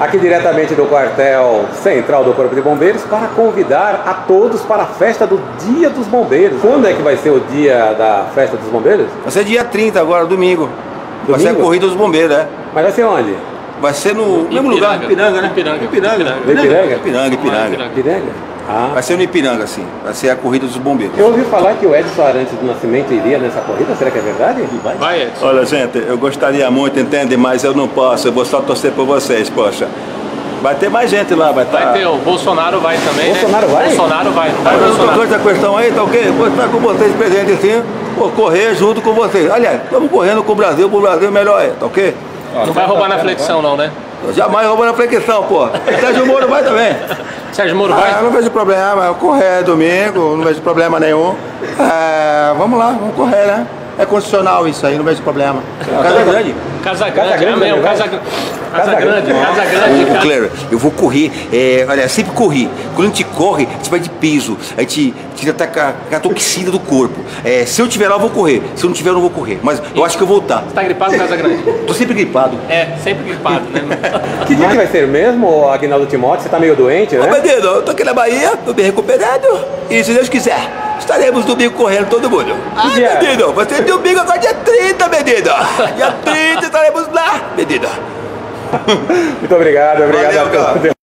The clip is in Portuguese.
aqui diretamente do quartel central do Corpo de Bombeiros, para convidar a todos para a festa do Dia dos Bombeiros. Quando é que vai ser o dia da festa dos bombeiros? Vai ser dia 30 agora, domingo. Vai ser a Domingo? corrida dos bombeiros, é. Mas vai ser onde? Vai ser no mesmo lugar, Ipiranga, né? Ipiranga. Ipiranga. Ipiranga? Ipiranga, Ipiranga. Piranga? Ah. Vai ser no Ipiranga, sim. Vai ser a corrida dos bombeiros. Eu ouvi falar que o Edson Arantes do Nascimento iria nessa corrida, será que é verdade? Vai, Edson. Olha, gente, eu gostaria muito, entende? Mas eu não posso, eu vou só torcer por vocês, poxa. Vai ter mais gente lá, vai estar. Vai ter, o Bolsonaro vai também, Bolsonaro né? vai? Bolsonaro vai, não vai, Mas outra Bolsonaro? coisa, a questão aí, tá ok? Vou estar com vocês presentes sim, vou correr junto com vocês. Aliás, estamos correndo com o Brasil, pro Brasil melhor é, tá ok? Não vai roubar na flexão não, né? Eu jamais roubo na flexão, pô. Sérgio Moro vai também. Sérgio Moro Ah, eu vai? não vejo problema, eu correr domingo, não vejo problema nenhum. É, vamos lá, vamos correr, né? É constitucional isso aí, não vejo problema. Casa grande. Casa Casa Grande, Grande, é mesmo, né? Casa, casa Casa Grande, Grande. Casa Grande. Casa- Claire, eu vou correr, é, olha, sempre corri. Quando a gente corre, a gente vai de peso, a gente tira até com a, a toxina do corpo. É, se eu tiver lá, eu vou correr. Se eu não tiver, eu não vou correr. Mas eu acho que eu vou voltar. Tá gripado, Casa Grande? Tô sempre gripado. É, sempre gripado, né? Que dia que vai ser mesmo, Aguinaldo Timóteo? Você tá meio doente, Ô, né? menino, eu tô aqui na Bahia, tô bem recuperado. E se Deus quiser, estaremos domingo correndo todo mundo. Ah, menino, vai ser domingo agora dia 30, menino. Dia 30 estaremos lá, menino. Muito obrigado, obrigado Valeu.